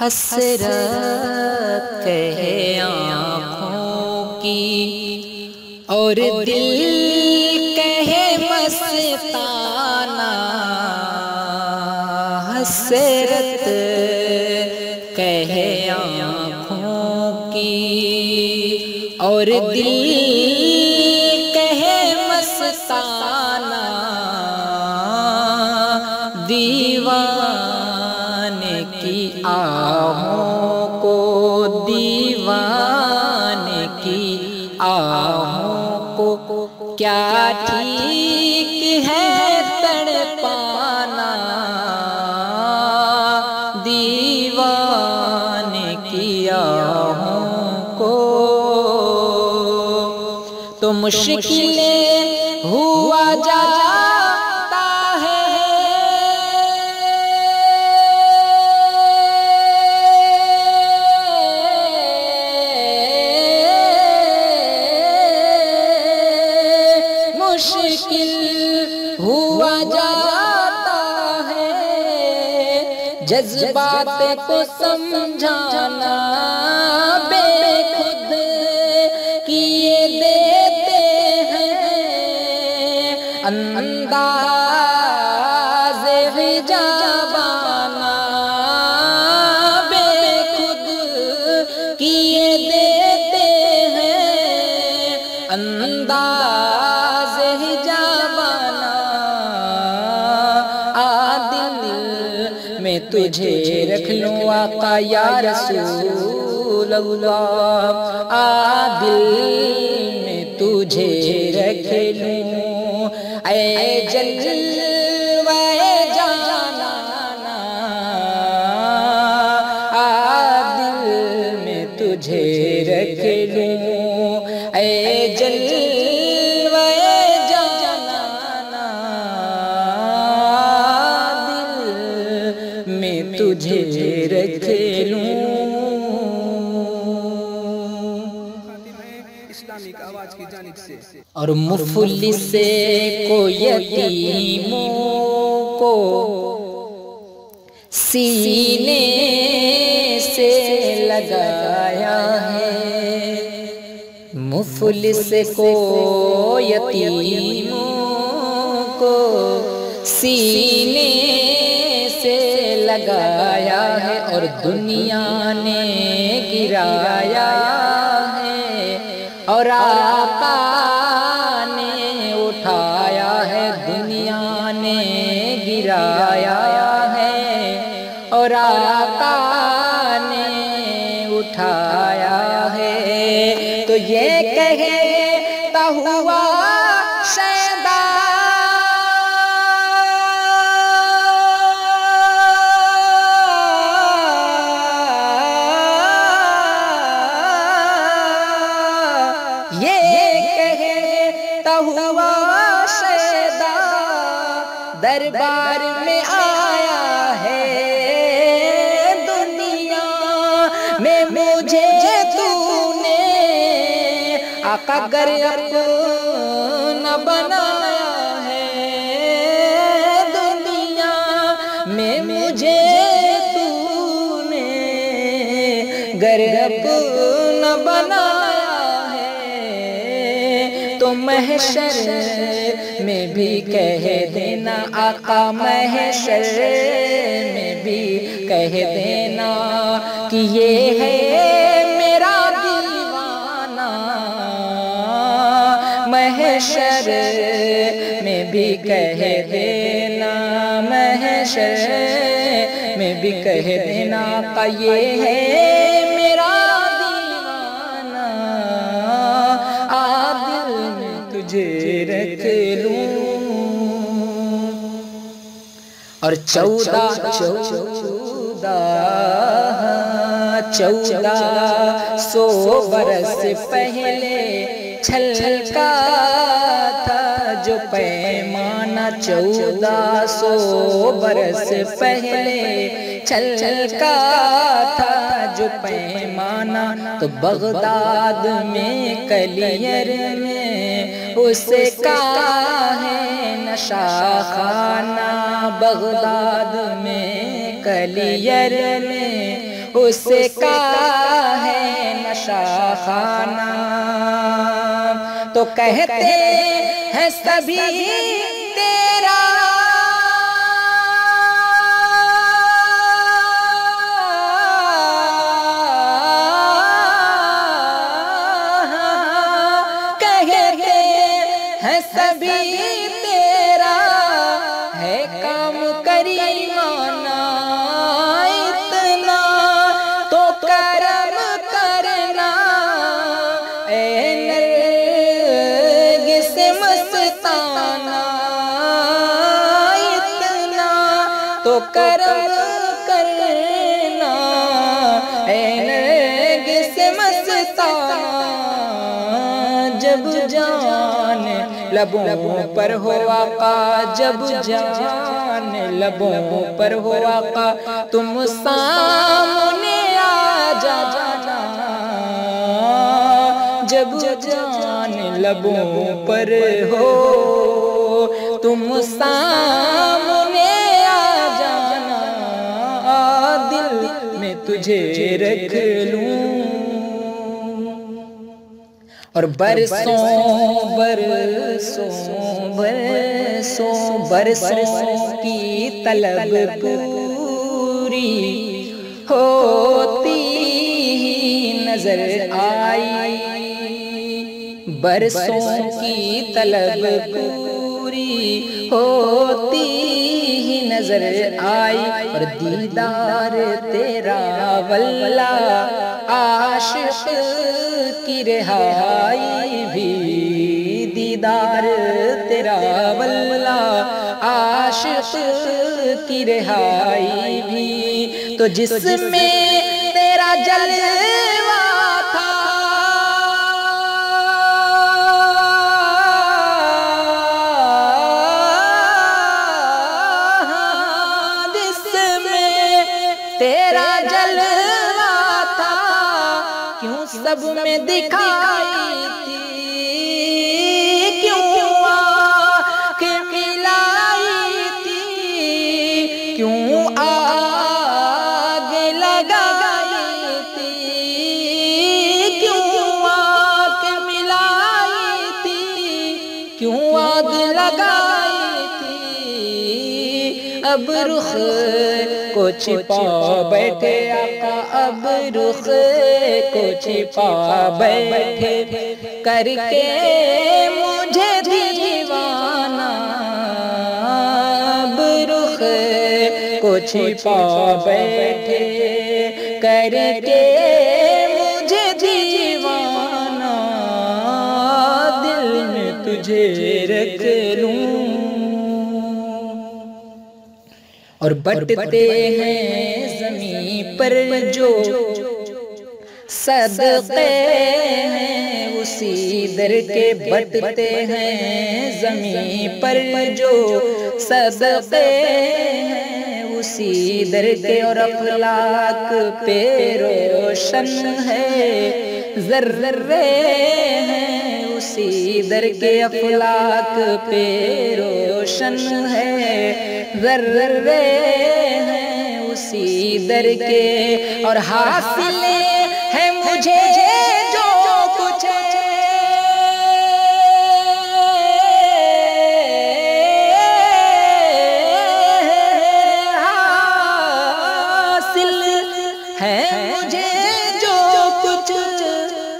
हसरत कहे आँखों की और दिल कहे मस्ताना। हसरत कहे आँखों की और दिल कहे मस्ताना। ठीक है तड़पाना। दीवाने किया को। तो मुश्किलें जज्बात को समझाना बेखुद किए देते हैं अंदाज में तुझे रख लूँ आका या रसूल अल्लाह। आदिल में तुझे रख लूँ। ऐ जलवे जाना आदिल में तुझे रख लूँ। ऐ जलवे और मुफली से को यतीमों को सीने से लगाया है। मुफलिस को यतीमों को सीने से लगाया है और दुनिया ने गिराया उठाया है तो ये कहता हुआ शैदा। ये कहता हुआ शैदा। दरबार में आया आका गर अपना बनाया है दुनिया में मुझे तूने गर अपना बनाया है तो महशर में भी कह देना, आका महशर में भी कह देना कि ये है महशर में भी कह देना, महशर में भी कह देना का ये है मेरा दीवाना। आदिल में तुझे रख लूँ। और चौदह चौदह चौदह सौ बरस पहले छलका था जो पैमाना चौदह सौ बरस पहले। छलका था जो पैमाना तो बगदाद में कलियर में। उसे का है नशा खाना बगदाद में कलियर में। उसे का है नशा खाना तो कहते हैं सभी तेरा। कहते हैं सभी तेरा है काम तो करम करना ए नरगिस जब जान। लबों पर हो आका जब जान। लबों पर हो आका तुम सामने आ जाना। जब जान, लबों पर हो, तुम सामने तुझे रख लूँ। और बरसों बरसों बरसों बरसों की तलब पूरी होती ही नज़र आई। बरसों की तलब पूरी होती ही नज़र आई और दीदार तेरा वल्ला आशिक की रिहाई भी। दीदार तेरा वल्ला आशिक की रिहाई भी। तो जिसमें तेरा जलवा सब में दिखाई अब रुख को छिपा बैठे आका अब रुख को छिपा बैठे। करके मुझे दीवाना, अब रुख को छिपा बैठे। करके मुझे दीवाना, दिल में तुझे रख लूँ। और बटते हैं जमी पर जो सदके हैं उसी दर के बटते हैं जमी पर जो सदते हैं उसी दर के और अफलाक पे रोशन है जर्रे हैं। उसी दर के अफलाक पे रोशन है जर्रे हैं उसी दर के। और हासिल है मुझे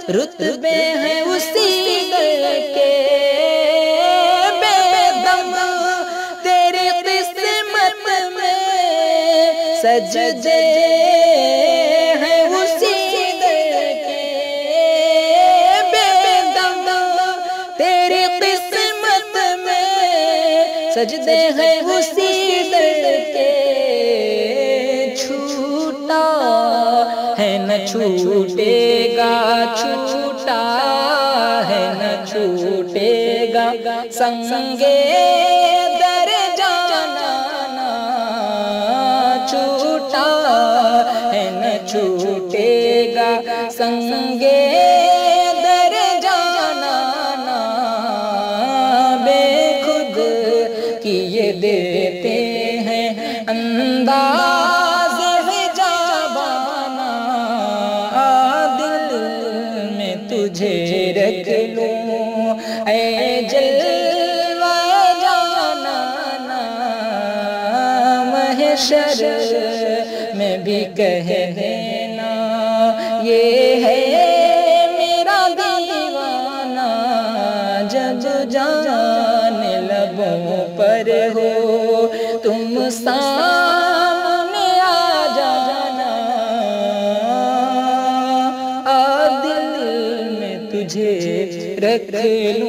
रुतबे हैं उसी दर के बेदम। तेरी किस्मत में सजदे हैं उसी दर के बेदम। तेरी किस्मत में सजदे हैं उसी दर के छूटेगा छूटा है न छूटेगा। संगे दर जाना छूटा है न छूटेगा। संगे तुझे रख लूँ। ऐ जलवा जाना ना महशर में भी कह देना, ये है मेरा दीवाना। जब जान लबों पर हो रख लूँ